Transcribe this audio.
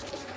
left.